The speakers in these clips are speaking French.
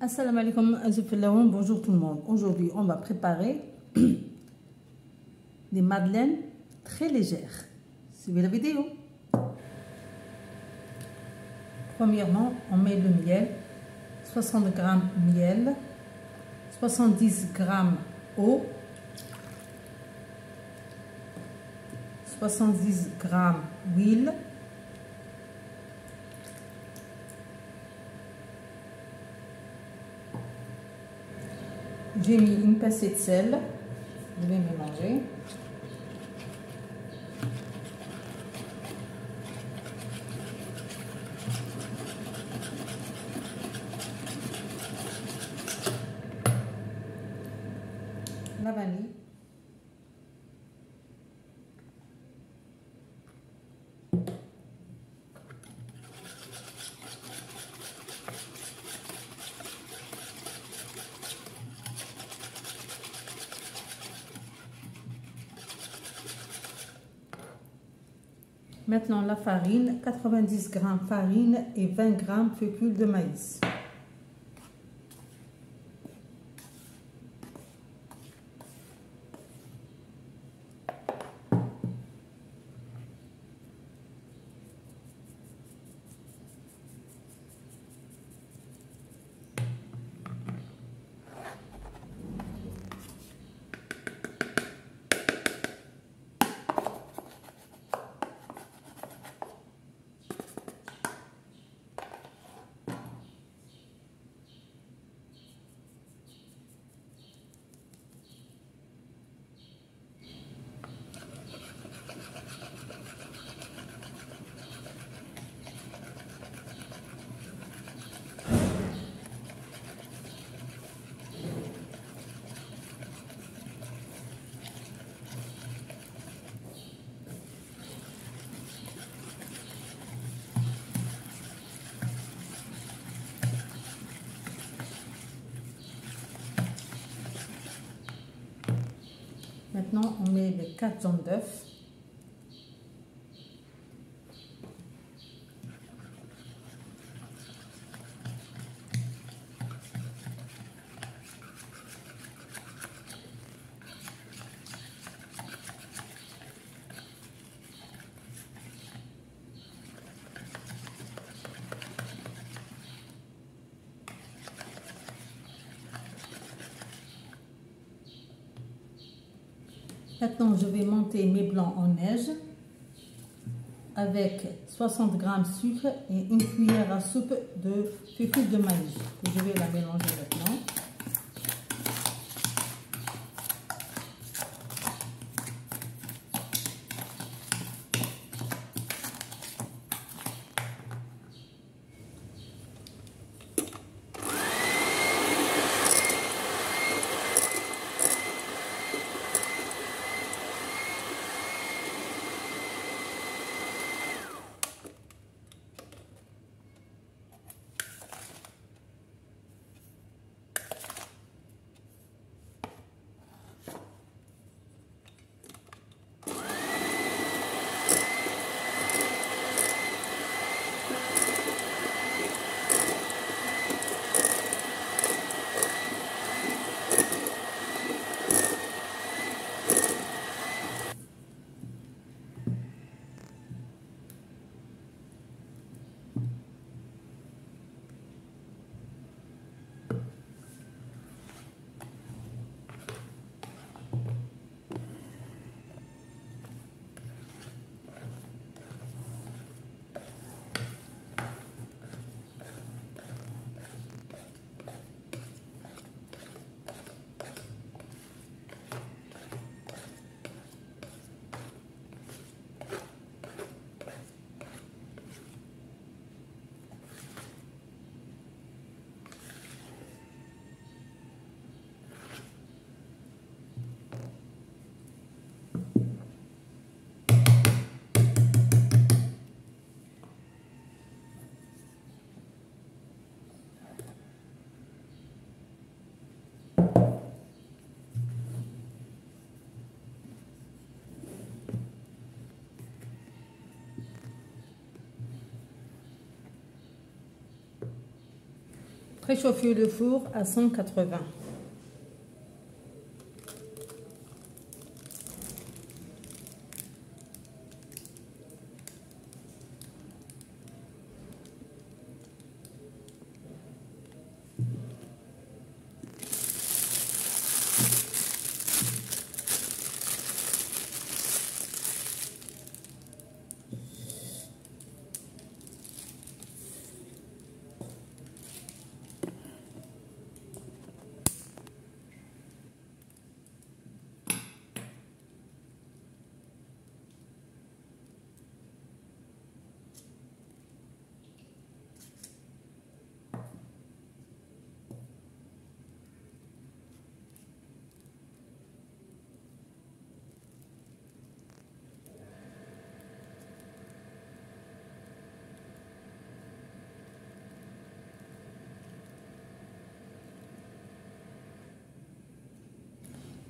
Assalamu alaikum, bonjour tout le monde. Aujourd'hui, on va préparer des madeleines très légères. Suivez la vidéo. Premièrement, on met le miel, 60 g miel, 70 g eau, 70 g huile, J'ai mis une pincée de sel. Je vais mélanger. La vanille. Maintenant la farine, 90 g farine et 20 g fécule de maïs. Maintenant, on met les 4 jaunes d'œufs. Maintenant, je vais monter mes blancs en neige avec 60 g de sucre et une cuillère à soupe de fécule de maïs. Je vais la mélanger maintenant. Préchauffer le four à 180.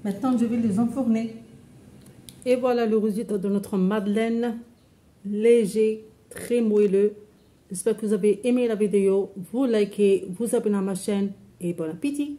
Maintenant, je vais les enfourner. Et voilà le résultat de notre madeleine. Léger, très moelleux. J'espère que vous avez aimé la vidéo. Vous likez, vous abonnez à ma chaîne et bon appétit